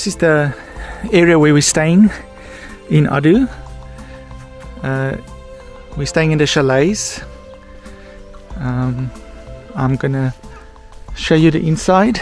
this is the area where we're staying in Addo. Uh, we're staying in the chalets. Um, I'm gonna show you the inside.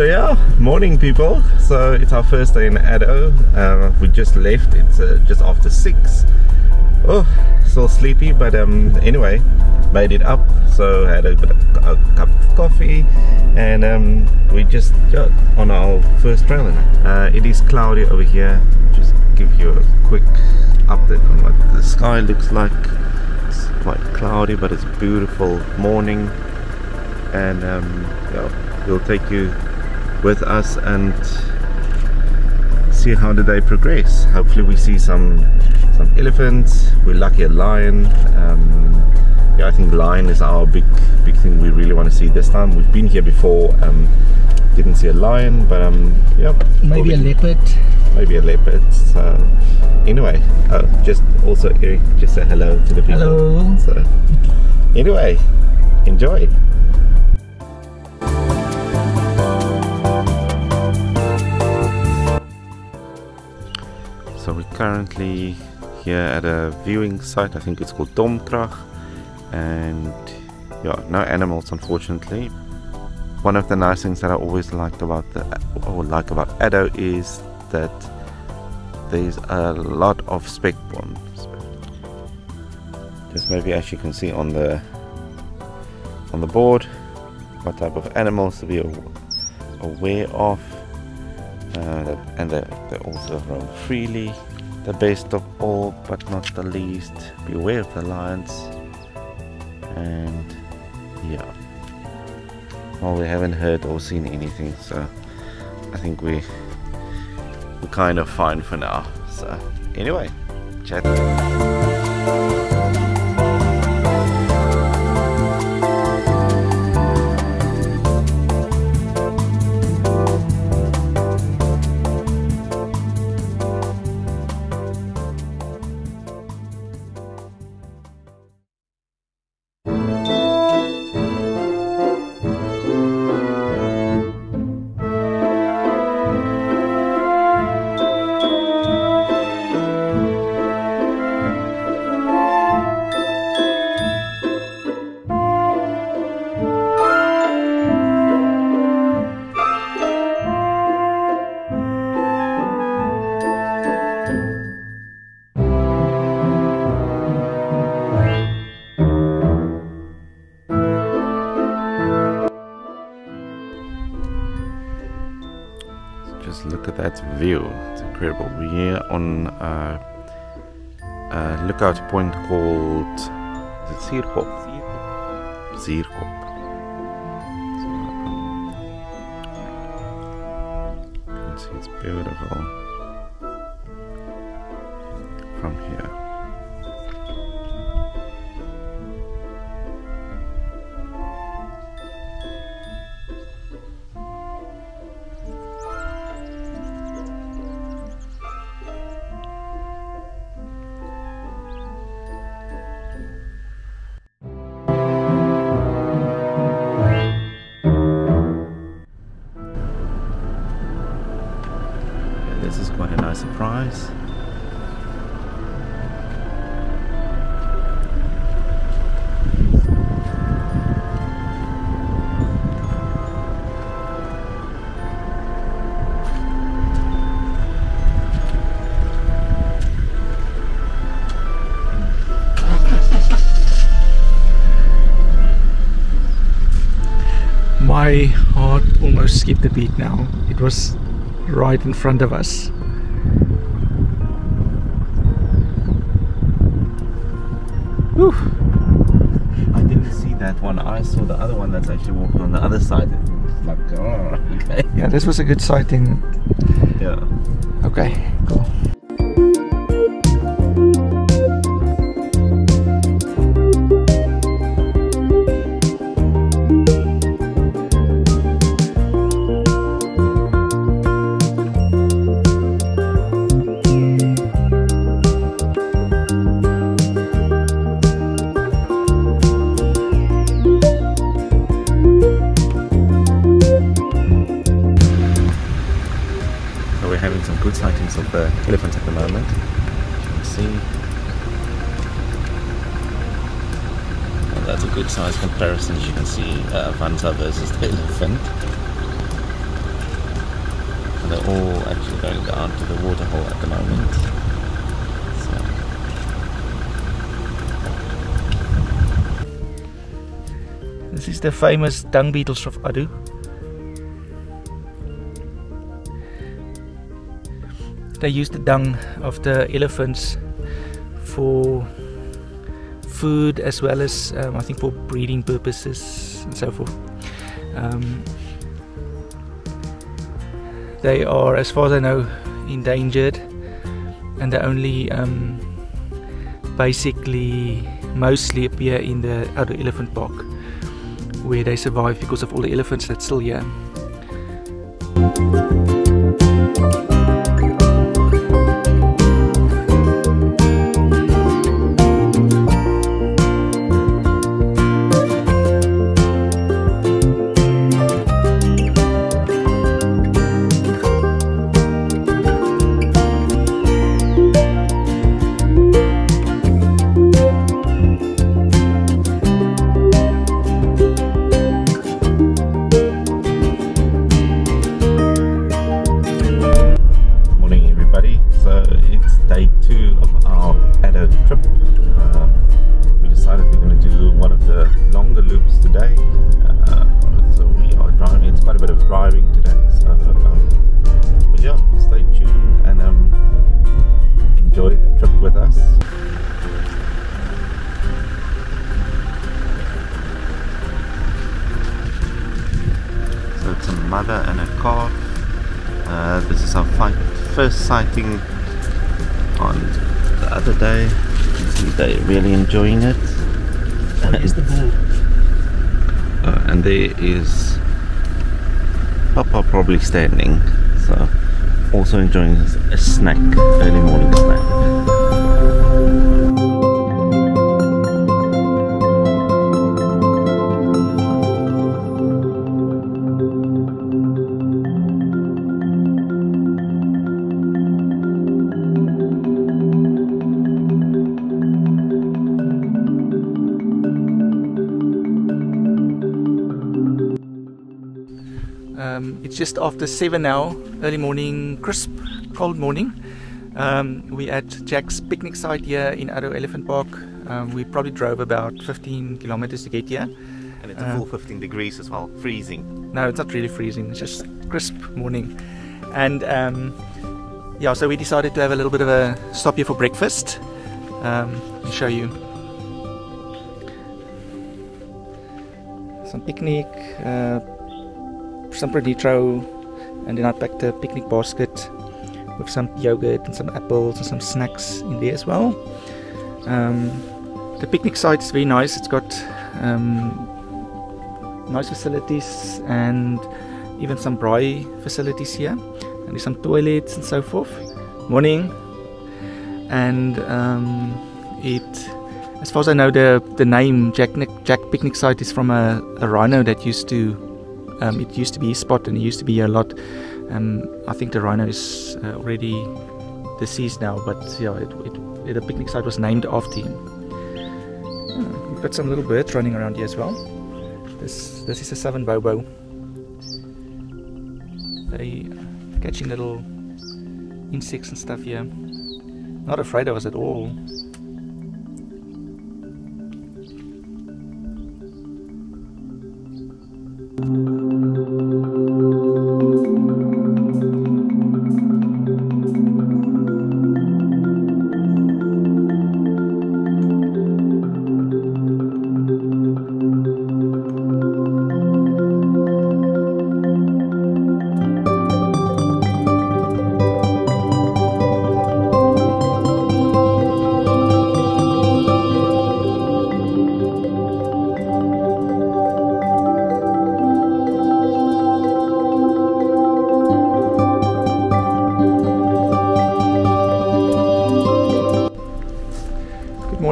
So yeah, morning people. So it's our first day in Addo. Uh, we just left. It's uh, just after six. Oh, so sleepy, but um, anyway, made it up. So had a, a, a cup of coffee, and um, we just yeah, on our first trail. Uh, it is cloudy over here. Just give you a quick update on what the sky looks like. It's quite cloudy, but it's beautiful morning, and um, yeah, we'll take you with us and see how the day progress. Hopefully we see some some elephants. We're lucky a lion. Um, yeah, I think lion is our big big thing we really want to see this time. We've been here before, um, didn't see a lion, but um, yeah, Maybe a leopard. maybe a leopard. So anyway, uh, just also Eric, just say hello to the people. Hello. So anyway, enjoy. Currently here at a viewing site. I think it's called Domkrag, and yeah, no animals unfortunately. One of the nice things that I always liked about the or like about Addo is that there's a lot of spec ponds. Just maybe as you can see on the on the board, what type of animals to be aware of, uh, and they, they also roam freely. The best of all, but not the least, beware of the lions. And yeah, well, we haven't heard or seen anything, so I think we we're kind of fine for now. So anyway, chat. Just look at that view. It's incredible. We're here on uh, a lookout point called is it Zuurkop? Zuurkop. So, um, you can see it's beautiful My heart almost skipped a beat now. It was right in front of us. Whew. I didn't see that one. I saw the other one that's actually walking on the other side. Like, oh, okay. Yeah, this was a good sighting. Yeah. Okay, cool. The moment. See. That's a good size comparison as you can see uh, Vanza versus the elephant. And they're all actually going down to the waterhole at the moment. So, This is the famous dung beetles of Addo. They use the dung of the elephants for food as well as um, I think for breeding purposes and so forth. Um, they are, as far as I know, endangered, and they only um, basically mostly appear in the Addo Elephant Park where they survive because of all the elephants that's still here. First sighting on the other day. You can see they're really enjoying it. Is the bull? Uh, and there is Papa probably standing, so also enjoying a snack, early morning snack. Um, it's just after seven now, early morning, crisp, cold morning. Um, we at Jack's picnic site here in Addo Elephant Park. Um, we probably drove about 15 kilometers to get here. And it's a a full 15 degrees as well, freezing. No, it's not really freezing. It's just crisp morning, and um, yeah. So we decided to have a little bit of a stop here for breakfast. Um, I'll show you some picnic, uh, some ProNutro, and then I packed a picnic basket with some yogurt and some apples and some snacks in there as well. Um, the picnic site is very nice. It's got um, nice facilities and even some braai facilities here and there's some toilets and so forth morning and um, it as far as I know the the name Jack Jack picnic site is from a, a rhino that used to um, it used to be a spot and it used to be a lot um, I think the rhino is uh, already deceased now but yeah it, it, it, the picnic site was named after him we've got some little birds running around here as well this this is a seven bobo. They catching little insects and stuff here. Not afraid of us at all.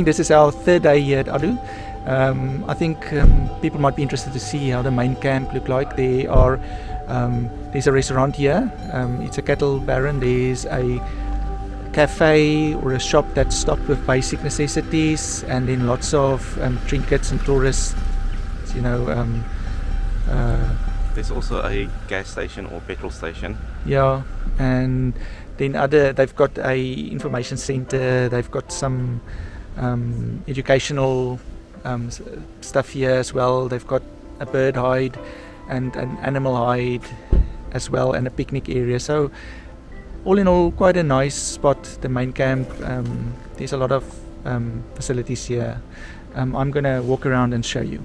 Morning. This is our third day here at Addo. Um, I think um, people might be interested to see how the main camp look like. There are um, there's a restaurant here. Um, it's a cattle baron. There's a cafe or a shop that's stocked with basic necessities, and then lots of um, trinkets and tourists. You know. Um, uh, There's also a gas station or petrol station. yeah, and then other they've got a information center. They've got some um, educational um, stuff here as well. They've got a bird hide and an animal hide as well, and a picnic area. So all in all, quite a nice spot. The main camp. Um, there's a lot of um, facilities here. Um, I'm gonna walk around and show you.